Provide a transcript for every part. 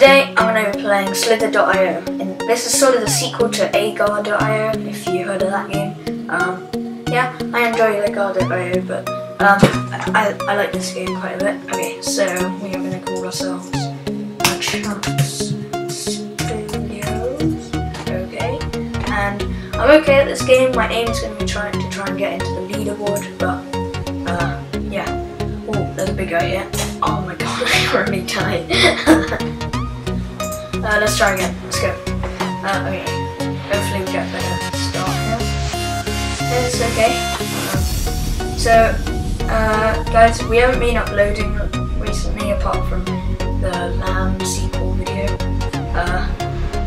Today I'm going to be playing Slither.io and this is sort of the sequel to Agar.io if you heard of that game. Um, yeah, I enjoy Agar.io but um, I, I like this game quite a bit. Okay, so we are going to call ourselves Chimps Studios. Okay, and I'm okay at this game. My aim is going to be trying to try and get into the leaderboard, but uh, yeah. Oh, there's a big guy here. Oh my god, I'm really tired. uh, let's try again. Let's go. Uh, okay. Hopefully we get better start here. It's okay. Um, so, uh, guys, we haven't been uploading recently apart from the Lamb sequel video. Uh,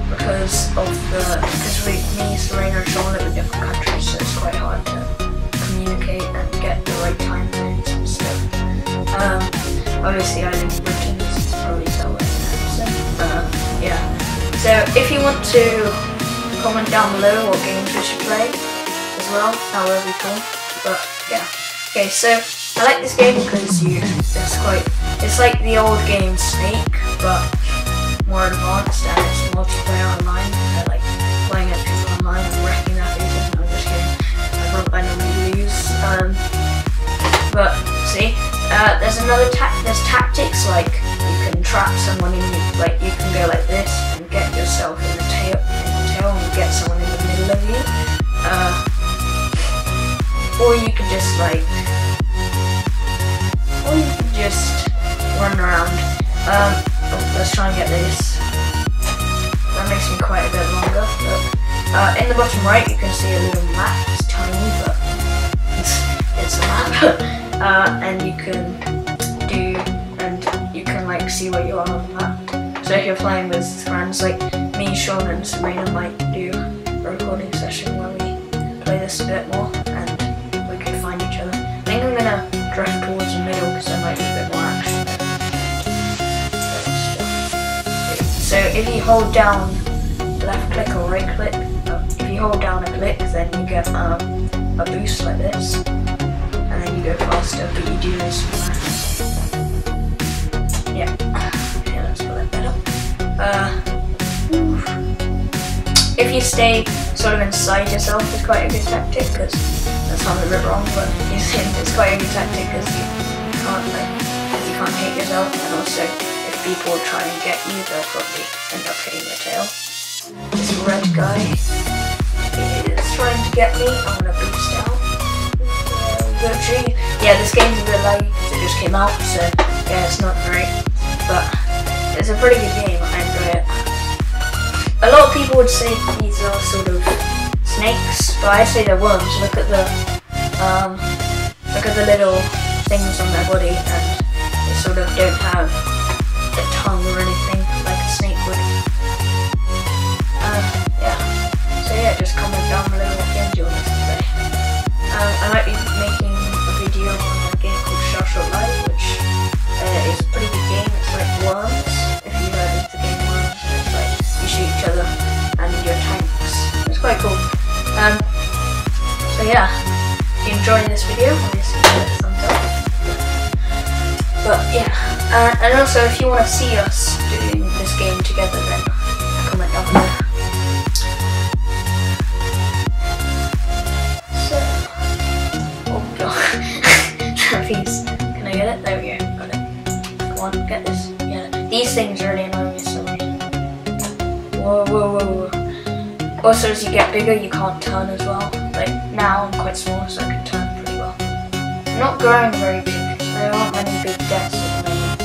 because of the, because we, me, Serena and Sean live in different countries, so it's quite hard to communicate and get the right time zones and stuff. Um, obviously I to comment down below what games we should play as well, that would be cool. But yeah. Okay, so I like this game because you it's quite it's like the old game Snake, but more advanced and it's multiplayer online. I like playing at people online and wrecking their faces. I'm just kidding. I don't randomly lose. Um, but see, uh, there's another ta there's tactics like you can trap someone in like you can go like this and get yourself in get someone in the middle of you. Uh, or you could just like or you could just run around. Um, oh, let's try and get this. That makes me quite a bit longer. But, uh, in the bottom right, you can see a little map. It's tiny, but it's, it's a map. uh, and you can do, and you can like see where you are on the map. So if you're playing with friends, like me, Sean, and Serena might do a recording session where we play this a bit more, and we can find each other. I think I'm gonna drift towards the middle because there might be a bit more action. So if you hold down left click or right click, uh, if you hold down a click, then you get um, a boost like this, and then you go faster. But you do this. Yeah, yeah, let's put that better. Uh, if you stay sort of inside yourself, it's quite a good tactic because that sounds a bit wrong, but it's quite a good tactic because you can't like, you can't hit yourself, and also if people try and get you, they'll probably end up hitting your tail. This red guy is trying to get me. I'm gonna boost. Uh, yeah, this game's a bit laggy because it just came out, so yeah, it's not great, but it's a pretty good game. A lot of people would say these are sort of snakes, but I say they're worms. Look at the um, look at the little things on their body, and they sort of don't have this video, obviously thumbs up. But yeah, uh, and also if you want to see us doing this game together, then comment down below. So, oh god, trapeze. Can I get it? There we go. Got it. Come on, get this. Yeah. These things are really annoy me so much. Whoa, whoa, whoa, whoa. Also, as you get bigger, you can't turn as well. Like now, I'm quite small, so not growing very big. There aren't many big deaths at the moment.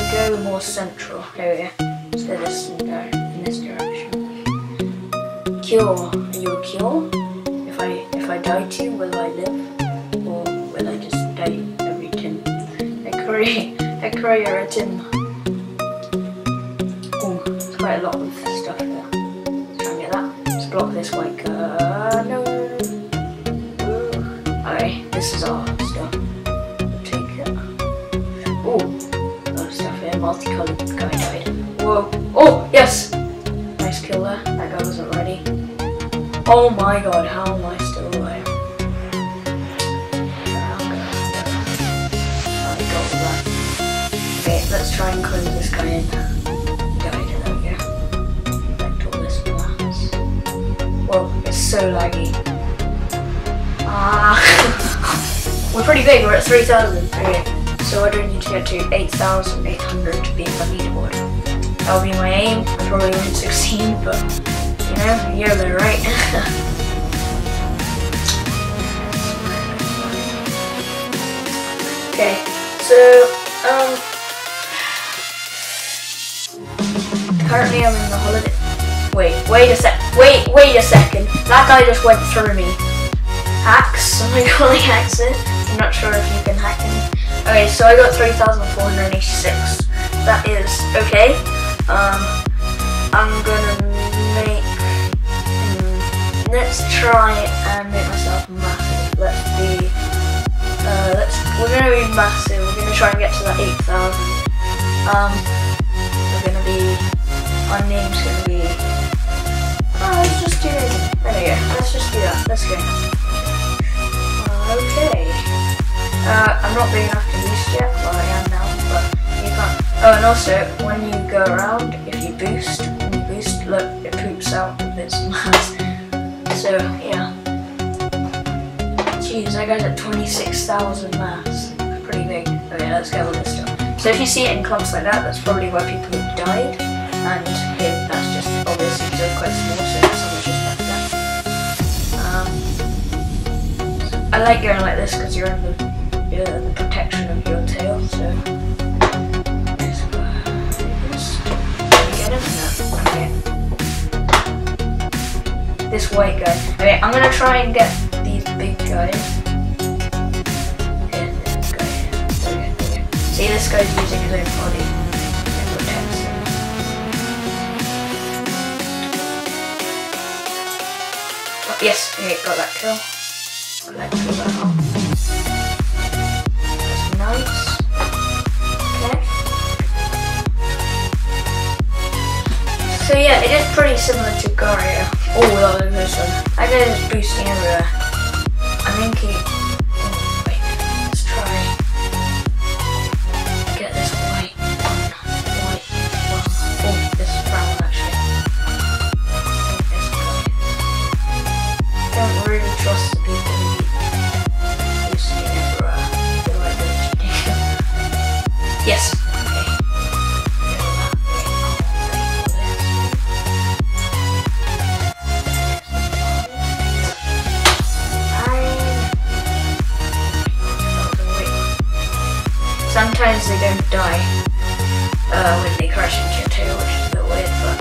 We go more central. area. So this and go in this direction. Cure. Are you a cure? If I if I die to you, will I live? Or will I just die every tin? Curry I curry or a tin. Oh, it's quite a lot of stuff there. Try and get that. Let's block this white uh no. my god, how am I still alive? Okay, let's try and close this guy in. Died, there we go. All this glass. Whoa, it's so laggy. Ah! we're pretty big, we're at 3,000. Okay, so I do need to get to 8,800 to be in the leaderboard. That'll be my aim. I probably won't succeed, but you know, you're right. okay, so um, currently I'm in the holiday. Wait, wait a sec. Wait, wait a second. That guy just went through me. Hacks. Am I calling hacks it? I'm not sure if you can hack him. Okay, so I got 3,486. That is okay. Um, I'm gonna make. Hmm, let's try and make myself massive. Let's We're gonna be massive. We're gonna try and get to that 8,000. Um, we're gonna be. Our name's gonna be. Oh, let's just do. There we go. Let's just do that. Let's go. Okay. Uh, I'm not big enough to boost yet. Well, I am now, but you can't. Oh, and also, when you go around, if you boost, when you boost, look, it poops out its mass. So, yeah. Jeez, I got at 26,000 mass. Okay, let's get all this stuff. So if you see it in clumps like that, that's probably where people have died. And him, that's just obviously quite small, so someone's just left that. Um, I like going like this because you're in the, protection of your tail, so. This white guy. Okay, I'm gonna try and get these big guys. See, this guy's using his own body. Yes, okay, got that kill. Got that kill that. That's nice. Okay. So yeah, it is pretty similar to Garia. Oh, that was this one. That guy is boosting everywhere. I think he. Sometimes they don't die uh, when they crash into your tail, which is a bit weird, but.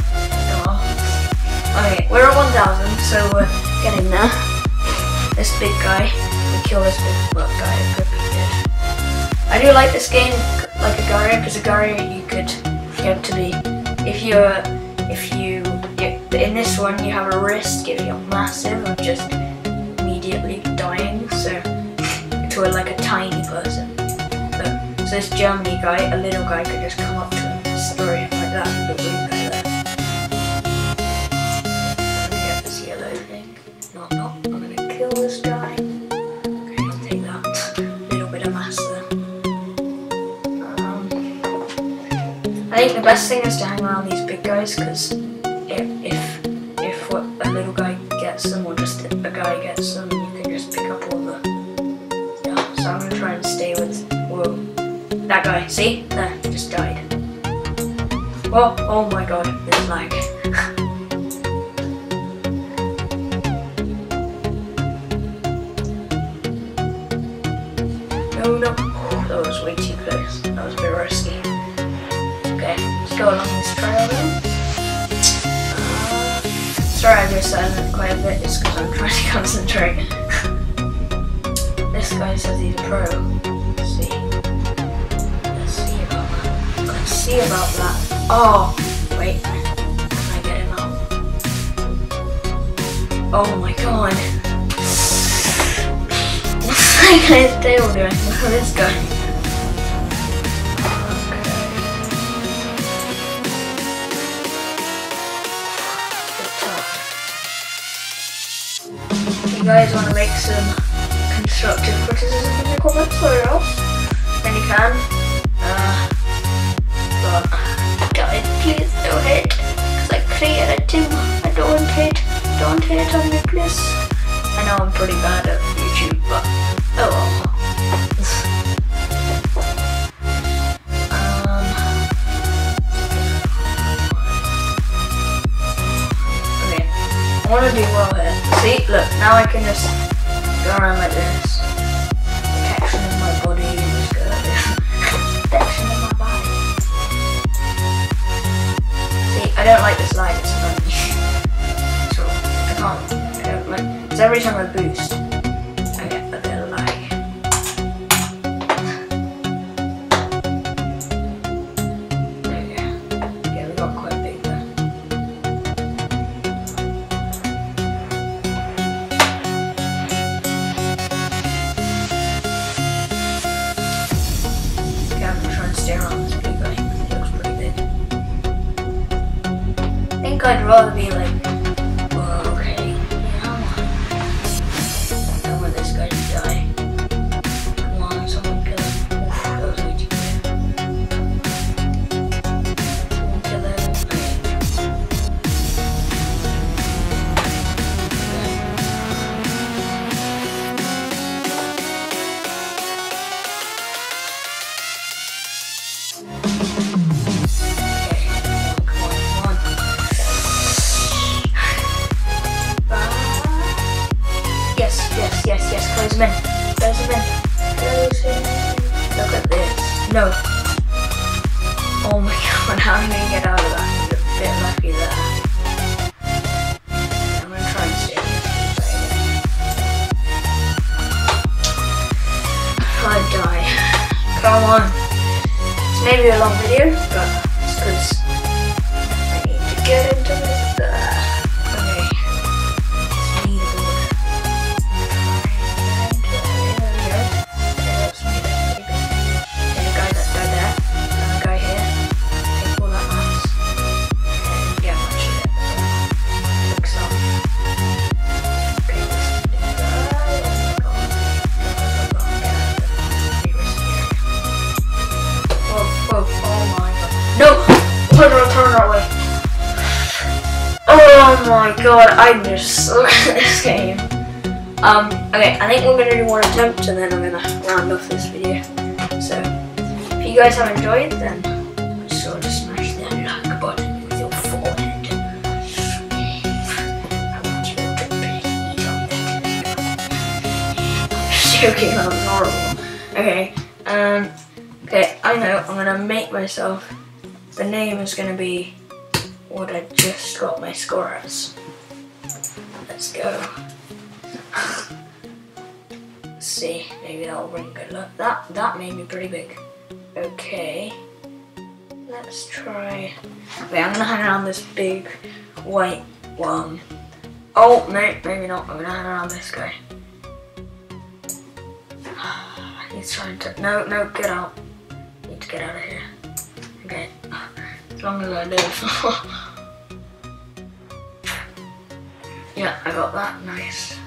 Okay, we're at 1000, so we're getting there. This big guy, we kill this big guy, it could be good. I do like this game, like Agar.io, because Agar.io you could get to be, if you're, if you, you, in this one you have a risk if you're massive of just immediately dying, so to a, like a tiny person. So this Germany guy, a little guy could just come up to him, destroy him like that, but we that. Let get this yellow thing. No, not. I'm gonna kill this guy. Okay, I'll take that. little bit of mass there. Um, I think the best thing is to hang around these big guys because if, if if what a little guy gets them or just a guy gets them, you can just pick up all the yeah. So I'm gonna try and stay with that guy. See there, just died. Whoa! Oh my god, there's lag. no, no. That was way too close. That was a bit risky. Okay, let's go along this trail then. Uh, sorry I go silent quite a bit, it's because I'm trying to concentrate. this guy says he's a pro. See about that. Oh, wait. Can I get him out? Oh my god. What's tail doing? Look at this guy. You guys want to make some constructive criticism in the comments or else, then you can. But guys, please don't hate, because I team. I don't hate, don't don't hate on me, please. I know I'm pretty bad at YouTube, but oh well. um, okay, I want to do well here. See, look, now I can just go around like this. I don't like this light, it's funny. so, I can't, I don't like, so every time I boost, No. Oh my god, how am I gonna get out of that? I'm a bit lucky there. I'm gonna try and stay. If I die. Come on. It's maybe a long video, but god, I just suck at this game. Um, okay, I think we're gonna do one attempt and then I'm gonna round off this video. So, if you guys have enjoyed, then be sure to smash that like button with your forehead. I want you to please on. Joking, that was horrible. Okay, um, okay, I know, I'm gonna make myself, the name is gonna be what I just got my score as. Let's go. Let's see, maybe that'll bring good luck. That that made me pretty big. Okay. Let's try. Wait, I'm gonna hang around this big white one. Oh no, maybe not. I'm gonna hang around this guy. He's trying to. No, no, get out. Need to get out of here. Okay. As long as I live. yeah, I got that. Nice.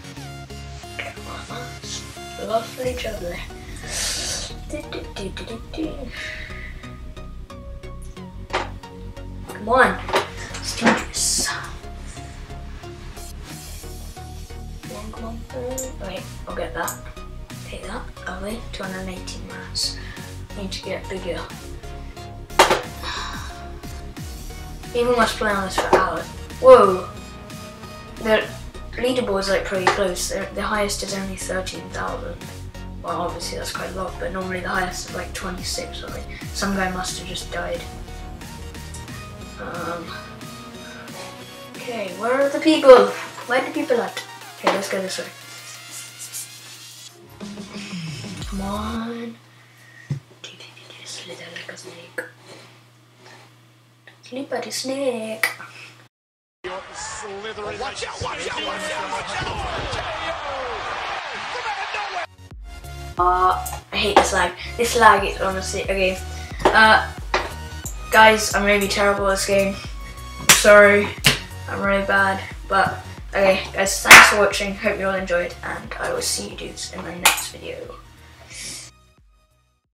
Okay, well, that's lovely jubbly. Come on. Let's do this. Come on, come on. Wait, I'll get that. Take that. Lovely. 218 rounds. Need to get bigger. Even must play on this for hours. Whoa! The leaderboard is like pretty close. The, highest is only 13,000. Well, obviously that's quite a lot, but normally the highest is like 26 or something. Some guy must have just died. Um. Okay, where are the people? Where are the people at? Okay, let's go this way. Come on. Slither like a snake. A snake. Slithering. Watch out, watch out, watch out, watch out! Uh, I hate this lag. This lag is honestly okay. Uh, guys, I'm really terrible at this game. I'm sorry, I'm really bad. But okay, guys, thanks for watching. Hope you all enjoyed, and I will see you dudes in my next video.